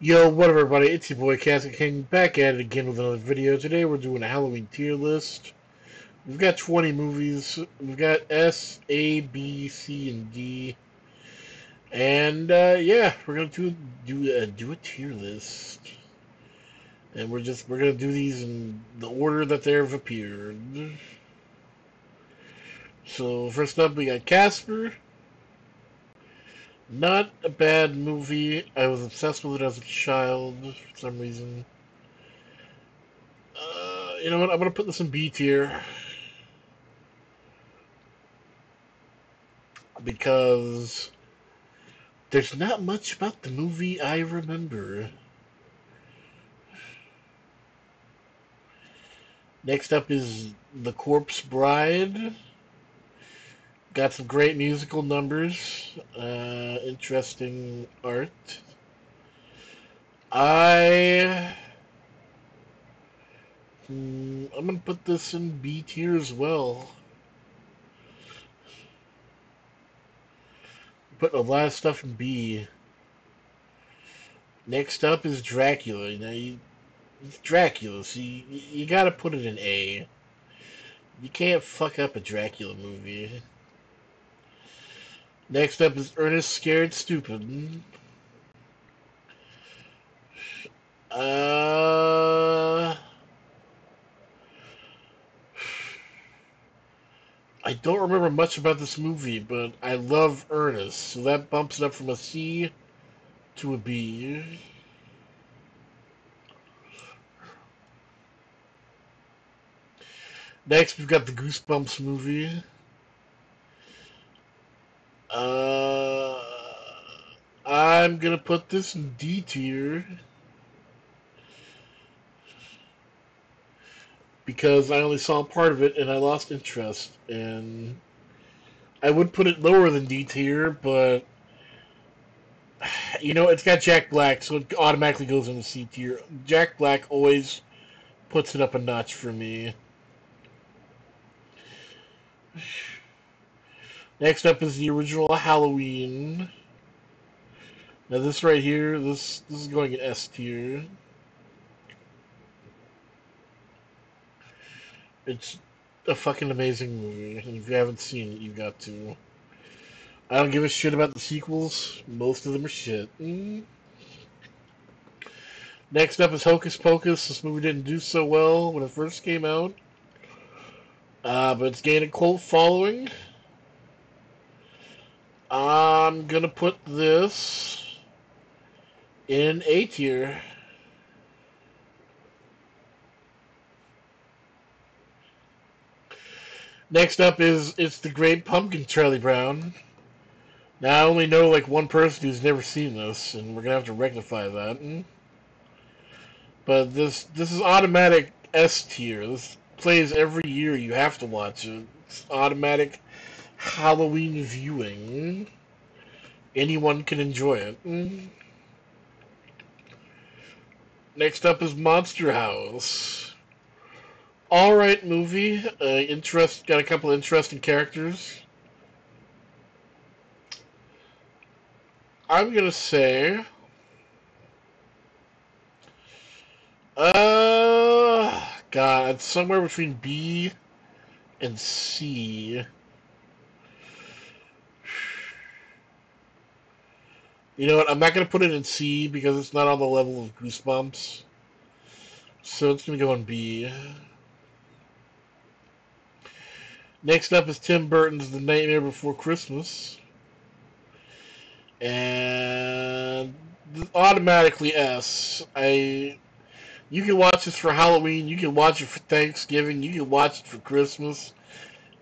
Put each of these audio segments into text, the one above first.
Yo, what up everybody, it's your boy Casket King back at it again with another video. Today we're doing a Halloween tier list. We've got 20 movies. We've got S, A, B, C, and D. And uh, yeah, we're gonna do do uh, do a tier list. And we're just we're gonna do these in the order that they've appeared. So first up we got Casper. Not a bad movie. I was obsessed with it as a child for some reason. Uh, you know what? I'm gonna put this in B tier because there's not much about the movie I remember. Next up is The Corpse Bride. Got some great musical numbers, uh, interesting art. I. Hmm, I'm gonna put this in B tier as well. Put a lot of stuff in B. Next up is Dracula. Now you, it's Dracula, so you, you gotta put it in A. You can't fuck up a Dracula movie. Next up is Ernest Scared Stupid. Uh, I don't remember much about this movie, but I love Ernest, so that bumps it up from a C to a B. Next, we've got the Goosebumps movie. Uh, I'm gonna put this in D tier because I only saw part of it and I lost interest. And I would put it lower than D tier, but you know it's got Jack Black, so it automatically goes into C tier. Jack Black always puts it up a notch for me. Next up is the original Halloween. Now this right here, this this is going in S tier. It's a fucking amazing movie, and if you haven't seen it, you got to. I don't give a shit about the sequels. Most of them are shit. Next up is Hocus Pocus. This movie didn't do so well when it first came out, uh, but it's gained a cult following. I'm gonna put this in A tier. Next up is it's the Great Pumpkin, Charlie Brown. Now I only know like one person who's never seen this, and we're gonna have to rectify that. But this this is automatic S tier. This plays every year. You have to watch it. It's automatic Halloween viewing. Anyone can enjoy it. Next up is Monster House. All right, movie. Uh, interest got a couple interesting characters. I'm gonna say, uh, God, somewhere between B and C. You know what? I'm not going to put it in C because it's not on the level of Goosebumps. So it's going to go in B. Next up is Tim Burton's The Nightmare Before Christmas. And automatically S. I you can watch this for Halloween, you can watch it for Thanksgiving, you can watch it for Christmas.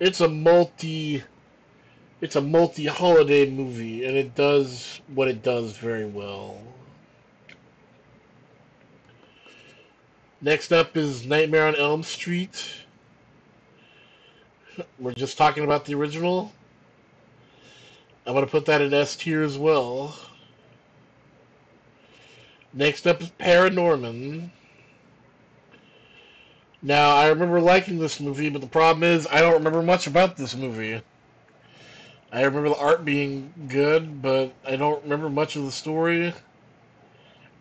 It's a multi it's a multi-holiday movie, and it does what it does very well. Next up is Nightmare on Elm Street. We're just talking about the original. I'm going to put that in S tier as well. Next up is Paranorman. Now, I remember liking this movie, but the problem is I don't remember much about this movie. I remember the art being good, but I don't remember much of the story.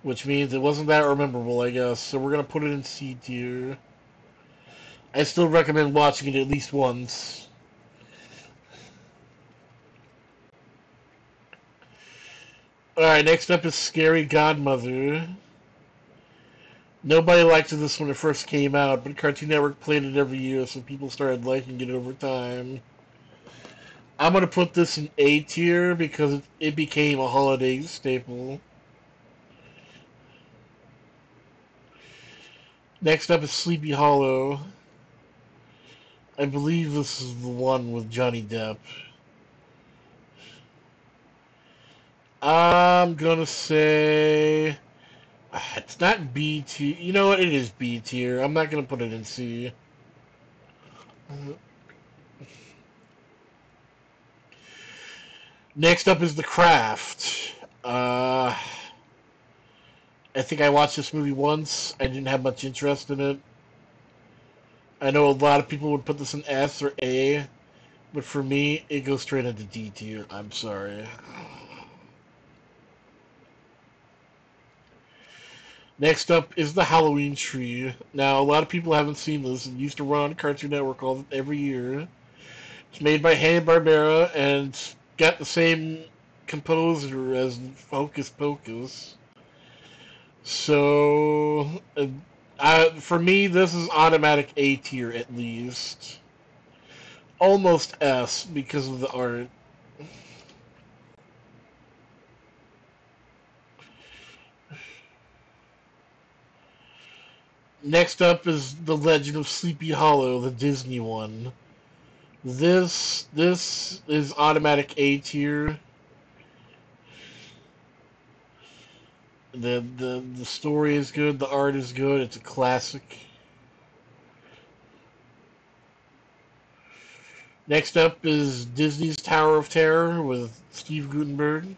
which means it wasn't that memorable, I guess. So we're gonna put it in C tier. I still recommend watching it at least once. Alright, next up is Scary Godmother. Nobody liked this when it first came out, but Cartoon Network played it every year, so people started liking it over time. I'm gonna put this in A tier because it became a holiday staple. Next up is Sleepy Hollow. I believe this is the one with Johnny Depp. I'm gonna say ah, it's not B tier. You know what? It is B tier. I'm not gonna put it in C. Next up is The Craft. Uh, I think I watched this movie once. I didn't have much interest in it. I know a lot of people would put this in S or A, but for me, it goes straight into D tier. I'm sorry. Next up is the Halloween tree. Now, a lot of people haven't seen this. It used to run on Cartoon Network all, every year. It's made by Hanna-Barbera and got the same composer as Hocus Pocus. So, uh, I, for me, this is automatic A tier at least. Almost S because of the art. Next up is The Legend of Sleepy Hollow, the Disney one. This this is automatic A tier. The the the story is good, the art is good, it's a classic. Next up is Disney's Tower of Terror with Steve Guttenberg.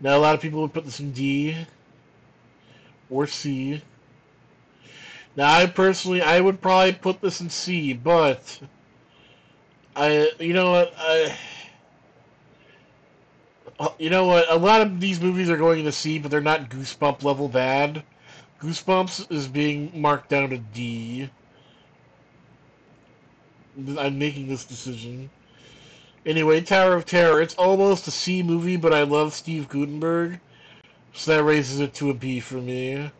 Now a lot of people would put this in D or C. Now, I personally, I would probably put this in C, but I, you know what, I, you know what, a lot of these movies are going to C, but they're not Goosebump level bad. Goosebumps is being marked down to D. I'm making this decision. Anyway, Tower of Terror, it's almost a C movie, but I love Steve Guttenberg, so that raises it to a B for me.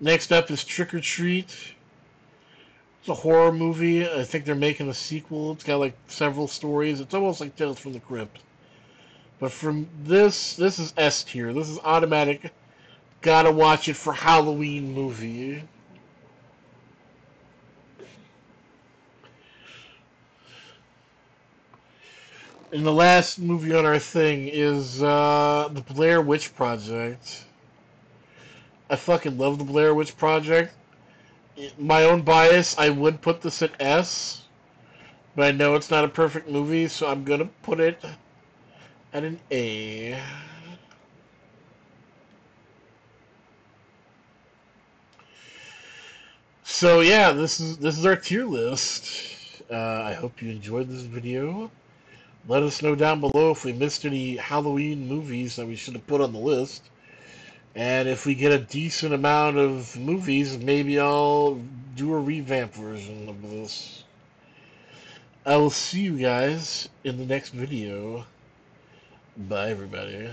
Next up is Trick 'r Treat. It's a horror movie. I think they're making a sequel. It's got like several stories. It's almost like Tales from the Crypt. But from this, this is S tier. This is automatic. Gotta watch it for Halloween movie. And the last movie on our thing is uh, the Blair Witch Project. I fucking love the Blair Witch Project. My own bias, I would put this at S, but I know it's not a perfect movie, so I'm gonna put it at an A. So yeah, this is this is our tier list. Uh, I hope you enjoyed this video. Let us know down below if we missed any Halloween movies that we should have put on the list. And if we get a decent amount of movies, maybe I'll do a revamp version of this. I will see you guys in the next video. Bye, everybody.